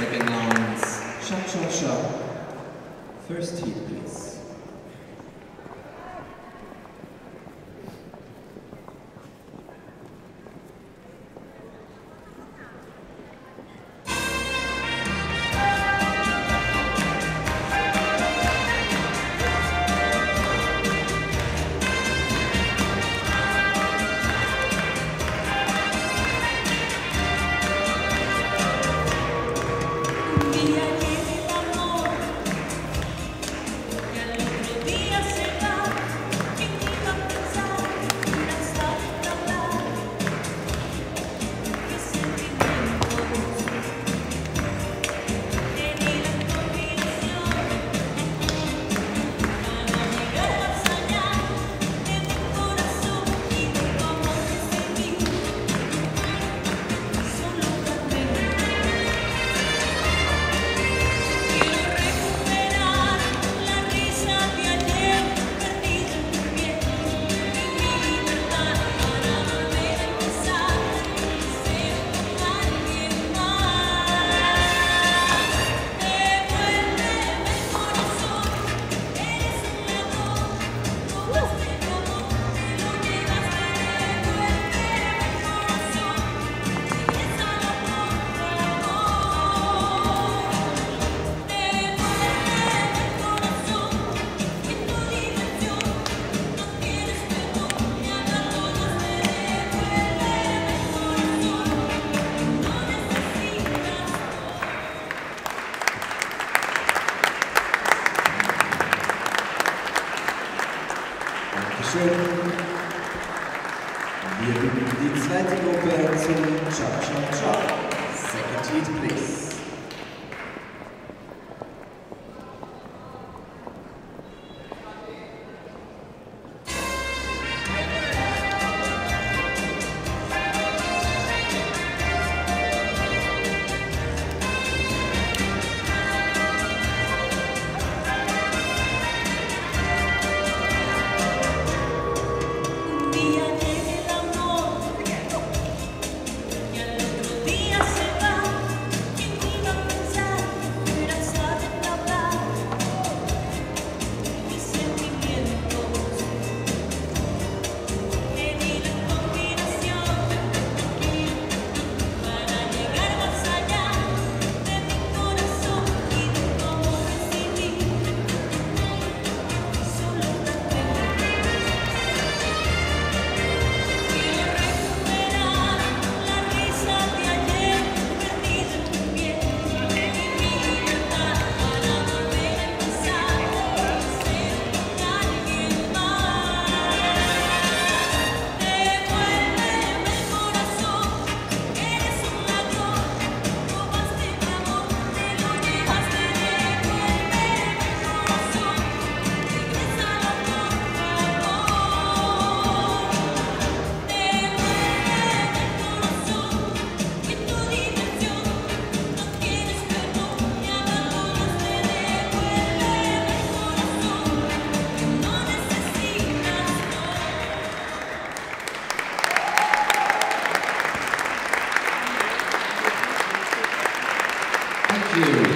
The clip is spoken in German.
Second lines, cha-cha-cha. First heat, please. Dankeschön. Wir bitten die zweite Gruppe zum Cha-Cha-Cha. Second Lead, please. you.